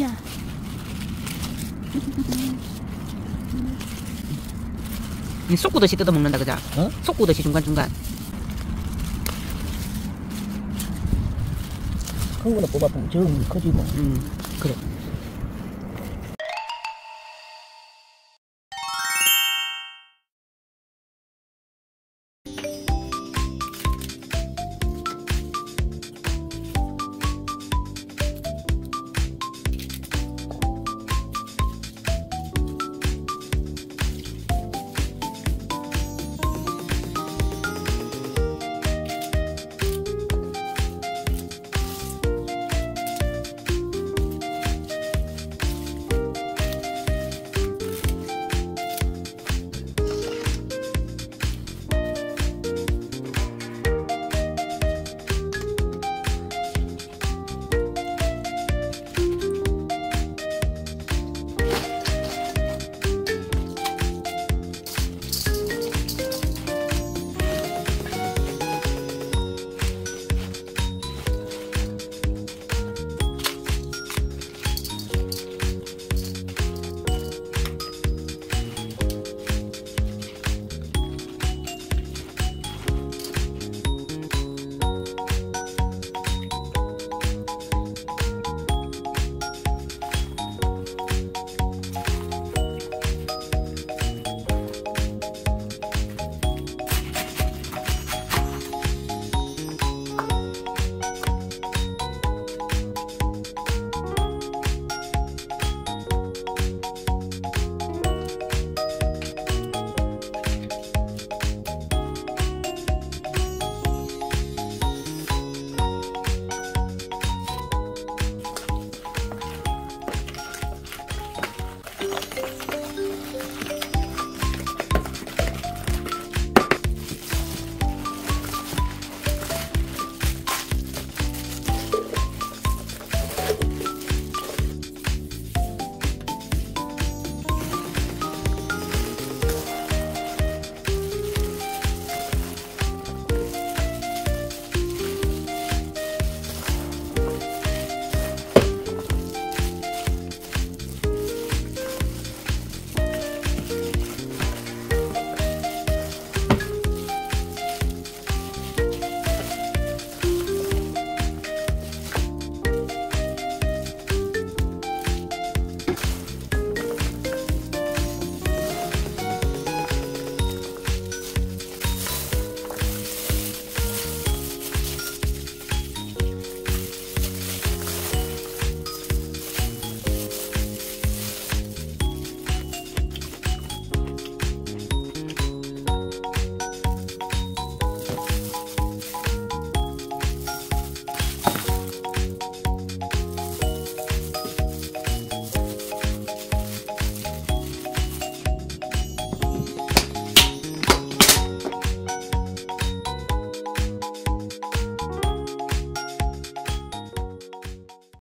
야. 이 쏙구듯이 뜯어 먹는다 그자? 어? 쏙구듯이 중간 중간. 큰 거는 뽑아보면 적은 게 커지고 음 그래.